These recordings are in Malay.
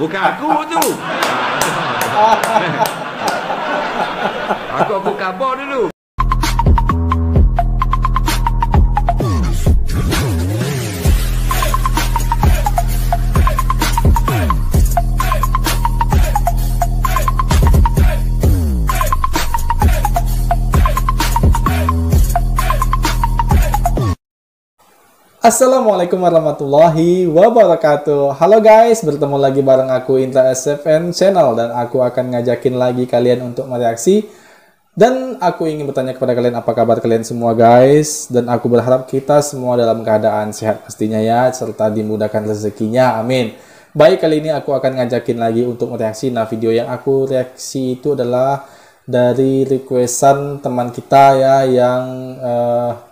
Bukan aku tu. aku aku khabar dulu. Assalamualaikum warahmatullahi wabarakatuh. Halo guys, bertemu lagi bareng aku Intra SFN Channel. Dan aku akan ngajakin lagi kalian untuk mereaksi. Dan aku ingin bertanya kepada kalian apa kabar kalian semua guys? Dan aku berharap kita semua dalam keadaan sehat pastinya ya Serta dimudahkan rezekinya, amin. Baik, kali ini aku akan ngajakin lagi untuk mereaksi. Nah video yang aku reaksi itu adalah dari requestan teman kita ya Yang... Uh,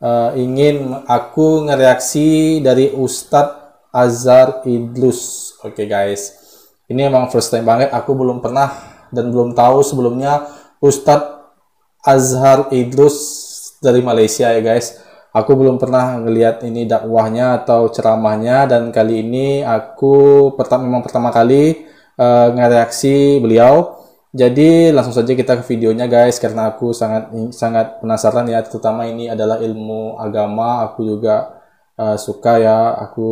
uh, ingin aku ngereaksi dari Ustadz Azhar Idlus. Oke okay, guys, ini emang first time banget. Aku belum pernah dan belum tahu sebelumnya Ustadz Azhar Idlus dari Malaysia ya guys. Aku belum pernah ngelihat ini dakwahnya atau ceramahnya dan kali ini aku pertama memang pertama kali uh, ngereaksi beliau jadi langsung saja kita ke videonya guys karena aku sangat sangat penasaran ya terutama ini adalah ilmu agama. Aku juga uh, suka ya. Aku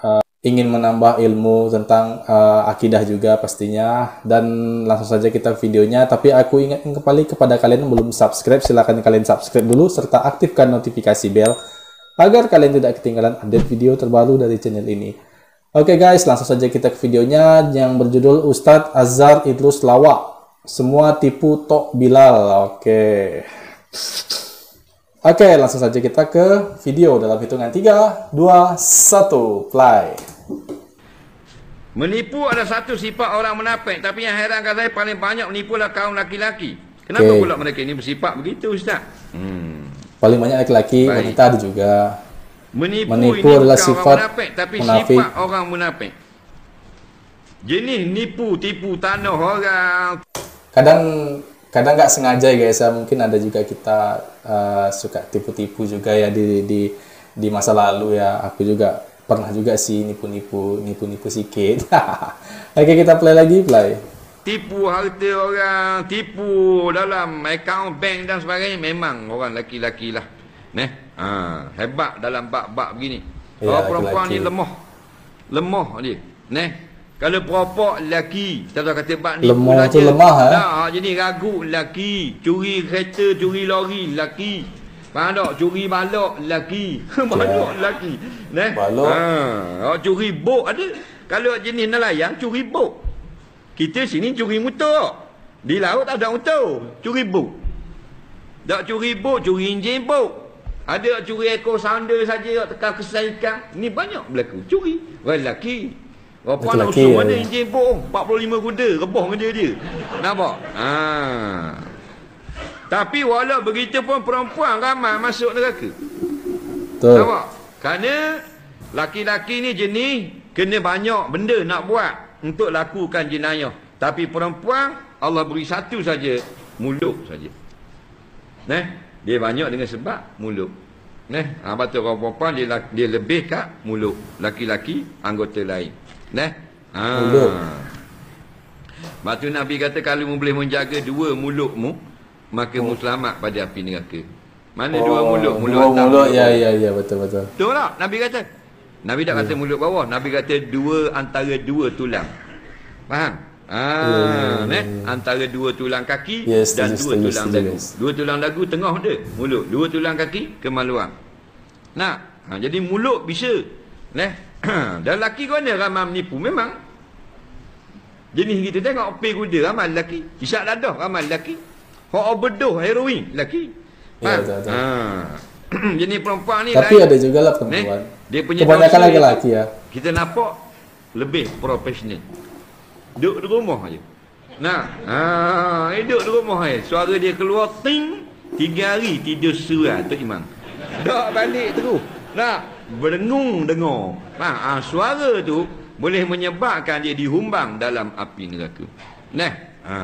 uh, ingin menambah ilmu tentang uh, akidah juga pastinya. Dan langsung saja kita ke videonya. Tapi aku ingatkan kembali kepada kalian yang belum subscribe silahkan kalian subscribe dulu serta aktifkan notifikasi bell agar kalian tidak ketinggalan update video terbaru dari channel ini. Oke okay guys, langsung saja kita ke videonya yang berjudul Ustadz Azhar Idrus Lawak. Semua tipu Tok Bilal. Oke. Okay. Oke, okay, langsung saja kita ke video dalam hitungan 3, 2, 1, play. Menipu ada satu sifat orang menapik, tapi yang herankan saya paling banyak menipulah kaum laki-laki. Kenapa okay. pula mereka ini bersifat begitu Ustaz? Hmm. Paling banyak laki-laki, wanita ada juga. Menipu, menipu ini adalah sifat orang munafik, tapi munafik. sifat orang munafik. Jenis nipu, tipu tanah orang. Kadang kadang nggak sengaja guys ya mungkin ada juga kita uh, suka tipu-tipu juga ya di di di masa lalu ya aku juga pernah juga sih nipu-nipu nipu-nipu sedikit oke kita play lagi play tipu harta orang tipu dalam account bank dan sebagainya memang orang laki-laki lah neh Ha, hebat dalam bab-bab begini. Ya, Kalau perempuan ni lemah. Lemah dia. Neh. Kalau perempuan lelaki, kita kata bab ni lemah tu lemah eh. Nah, jadi ragu lelaki, curi kereta, curi lori lelaki. Faham tak? Curi balok lelaki. balok lelaki. Neh. Balok. Ha, curi bok ada. Kalau jenis nelayan curi bok. Kita sini curi motor. Di laut ada motor, curi bok. Tak curi bok, curi enjin bok. Ada curi ekor sounder saja tekan kesai ikan. Ni banyak berlaku. Curi. Orang lelaki. Berapa nak usung ada enjin bohong. 45 kuda. Rebah dengan dia dia. Nampak? Ha. Tapi walau begitu pun perempuan ramai masuk neraka. Betul. Nampak? Kerana laki-laki ni jenis kena banyak benda nak buat untuk lakukan jenayah. Tapi perempuan Allah beri satu saja mulut saja. Nah, dia banyak dengan sebab mulut. Neh, ha betul orang perempuan dia dia lebih kat mulut. Laki-laki anggota lain. Neh. Ha. Mulut. Batu Nabi kata kalau mu boleh menjaga dua mulutmu, maka oh. mu selamat pada api neraka. Mana oh, dua mulut? Mulut dua atas. Mulut, ya ya ya betul betul. Betul tak? Nabi kata. Nabi tak kata ya. mulut bawah, Nabi kata dua antara dua tulang. Faham? Ah, yeah, yeah, antara dua tulang kaki yes, dan dua tulang dagu. Dua tulang dagu tengah dia, mulut. Dua tulang kaki kemaluan. Nah, ha, jadi mulut bisa. Neh. dan laki kau ni ramai menipu memang. Jenis kita tengok pe kuda ramai lelaki. Isyak dadah ramai lelaki. Hok bedoh heroin lelaki. Ya, ha. ha. Jenis perempuan ni Tapi lain. ada juga lah perempuan. Dia punya Kebanyakan lelaki ya. Kita nampak lebih profesional. Duduk di rumah aja. Nah, ha, eh, duduk di rumah aja. Suara dia keluar ting, tiga hari tidur surat tu imam. Dak balik terus. Nah, berengung dengar. Ha, ha, suara tu boleh menyebabkan dia dihumbang dalam api neraka. Nah, ha.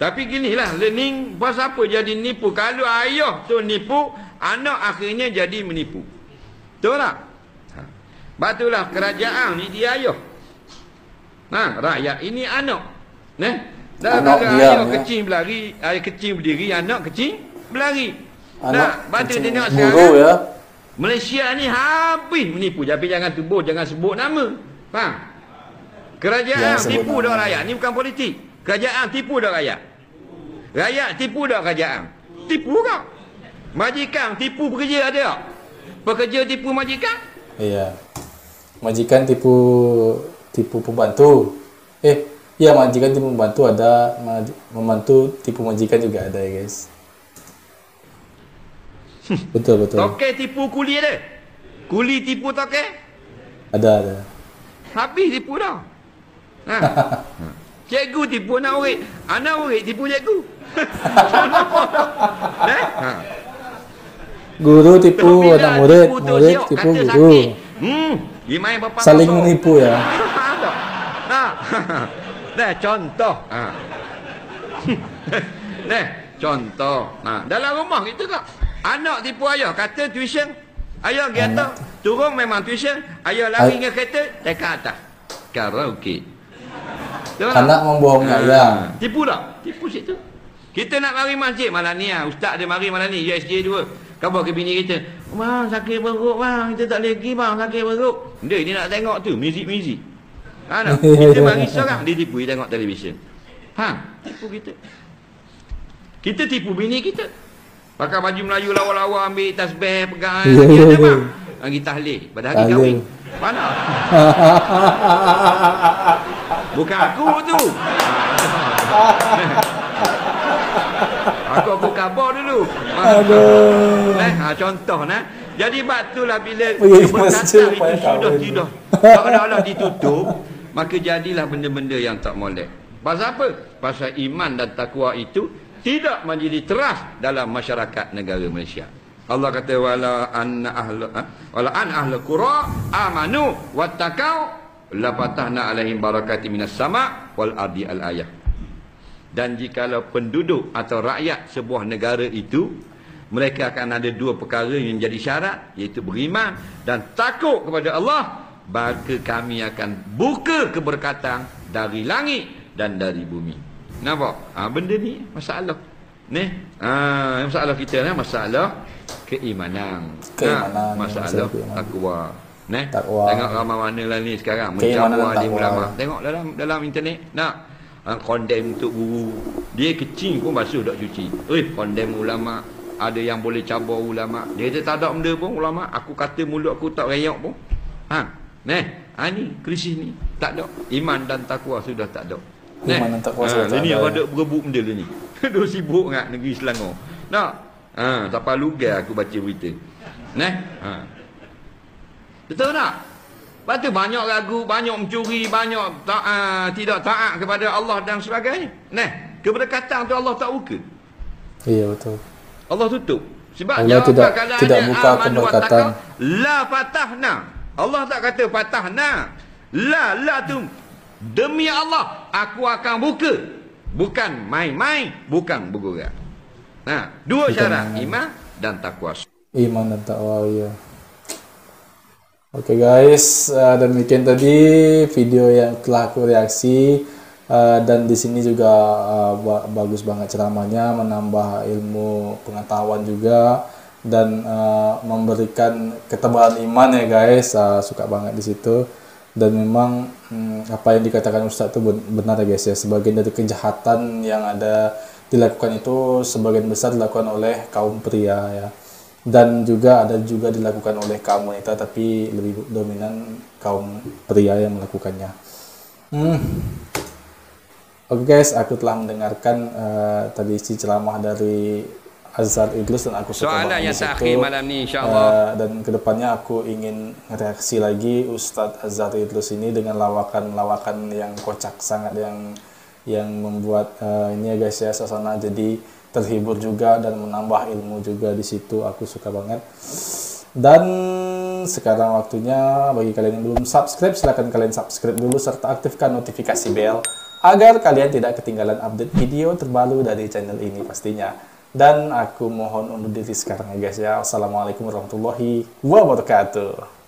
Tapi ginilah learning pasal apa jadi nipu. Kalau ayah tu nipu, anak akhirnya jadi menipu. Betul tak? Ha. Batulah kerajaan ni dia ayah. Ha, rakyat ini anak. Nah, dah anak dia, ayah ya. kecil berlari, ayah kecil berdiri, anak kecil berlari. Anak Nah, kecil tengok sekarang. ya. Malaysia ni habis menipu. Tapi jangan tubuh, jangan sebut nama. Faham? Kerajaan tipu dah rakyat. Ni bukan politik. Kerajaan tipu dah rakyat. Rakyat tipu dah kerajaan. Tipu kau. Majikan tipu pekerja ada tak? Pekerja tipu majikan? Iya. Majikan tipu tipu pembantu. Eh, iya majikan tipu pembantu ada, membantu tipu majikan juga ada ya guys. betul betul. Toke tipu kuli ada. Kuli tipu toke? Ada ada. Habis tipu dah. Ha. Cikgu tipu anak murid. Anak murid tipu cikgu. eh? Ha. Guru tipu Bila anak murid, murid tipu guru. Hmm, Saling menipu ya. Ha. Nah, contoh. Ha. Nah, contoh. Ha, dalam rumah kita kak. Anak tipu ayah kata tuition. Ayah kata turun memang tuition. Ayah lari dengan kereta dekat atas. Karaoke. Betul tak? Anak membohongi Ha, ayah. Tipu tak? Tipu situ. Kita nak mari masjid malam ni ah. Ustaz dia mari malam ni USJ 2. Khabar ke bini kita. Bang sakit perut bang. Kita tak boleh pergi bang sakit perut. Dia dia nak tengok tu muzik-muzik. Ha? Kita mari seorang dia tipu dia tengok televisyen. Ha, tipu kita. Kita tipu bini kita. Pakai baju Melayu lawa-lawa ambil tasbih pegang Ya, ya, ada ya. bang. Lagi tahlil pada hari Tahlil. kahwin. Mana? Bukan aku tu. aku aku khabar dulu. Aduh. Eh, ha, contoh nah. Jadi batu lah bila Pergi keberkatan masjid itu supaya sudah tidak seolah-olah ditutup, maka jadilah benda-benda yang tak molek. Pasal apa? Pasal iman dan takwa itu tidak menjadi teras dalam masyarakat negara Malaysia. Allah kata wala an ahlu ha? wala an ahlu qura amanu wattaqau la fatahna alaihim barakati minas sama wal ardi al ayah. Dan jikalau penduduk atau rakyat sebuah negara itu mereka akan ada dua perkara yang menjadi syarat iaitu beriman dan takut kepada Allah maka kami akan buka keberkatan dari langit dan dari bumi. Nampak? Ha, benda ni masalah. Ni, ha, masalah kita ni masalah keimanan. Keimanan, Ha, masalah takwa. Nah, Takwa. tengok ramai mana lah ni sekarang alim takwa. ulama. Tengok dalam dalam internet nak uh, condemn untuk guru. Dia kecil pun basuh tak cuci. Eh, condemn ulama. Ada yang boleh cabar ulama. Dia kata tak ada benda pun ulama. Aku kata mulut aku tak reyok pun. Ha. Neh, ha ni krisis ni. Tak ada. Iman dan takwa sudah tak ada. Iman dan takwa sudah tak Ini ada. ada berebut benda ni. Dia sibuk dengan negeri Selangor. Nak? Ha, sampai lugar aku baca berita. Neh? Ha. Betul tak? Lepas tu banyak ragu, banyak mencuri, banyak ta- uh, tidak taat kepada Allah dan sebagainya. Nah, keberkatan tu Allah tak buka. Iya betul. Allah tutup. Sebab Allah tidak- tidak buka wa keberkatan. La fatahna. Allah tak kata fatahna. La, la tu. Demi Allah, aku akan buka. Bukan main-main, bukan bergurau. Nah, dua Bukan syarat, main-main. iman dan takwa. Iman dan takwa ya. Oke guys, eh, demikian tadi video yang telah aku reaksi Eh, dan di sini juga ba- bagus banget ceramahnya, menambah ilmu pengetahuan juga dan eh, memberikan ketebalan iman ya guys. Eh, suka banget di situ. Dan memang hmm, apa yang dikatakan Ustadz itu ben- benar ya guys ya. Sebagian dari kejahatan yang ada dilakukan itu sebagian besar dilakukan oleh kaum pria ya dan juga ada juga dilakukan oleh kaum wanita tapi lebih dominan kaum pria yang melakukannya. Hmm. Oke guys, aku telah mendengarkan eh, tadi isi ceramah dari Azhar Idrus dan aku suka Soalan banget yang situ. terakhir malam ni insya-Allah. Eh, dan ke depannya aku ingin reaksi lagi Ustadz Azhar Idrus ini dengan lawakan-lawakan yang kocak sangat yang yang membuat eh, ini ya guys ya suasana jadi terhibur juga dan menambah ilmu juga di situ aku suka banget dan sekarang waktunya bagi kalian yang belum subscribe silahkan kalian subscribe dulu serta aktifkan notifikasi bell agar kalian tidak ketinggalan update video terbaru dari channel ini pastinya dan aku mohon undur diri sekarang ya guys ya. Wassalamualaikum warahmatullahi wabarakatuh.